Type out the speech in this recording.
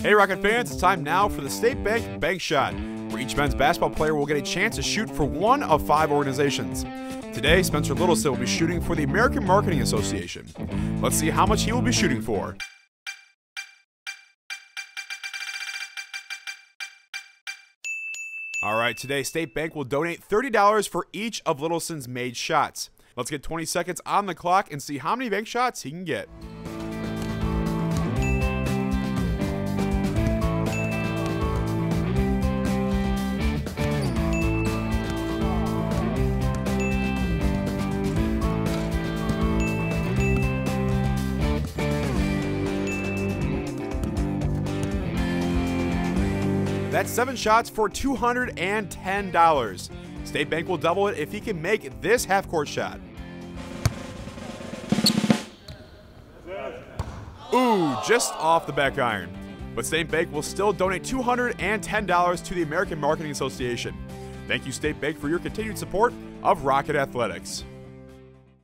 Hey Rocket fans, it's time now for the State Bank Bank Shot, where each men's basketball player will get a chance to shoot for one of five organizations. Today, Spencer Littleson will be shooting for the American Marketing Association. Let's see how much he will be shooting for. All right, today State Bank will donate $30 for each of Littleson's made shots. Let's get 20 seconds on the clock and see how many bank shots he can get. That's seven shots for $210. State Bank will double it if he can make this half court shot. Ooh, just off the back iron. But State Bank will still donate $210 to the American Marketing Association. Thank you, State Bank, for your continued support of Rocket Athletics.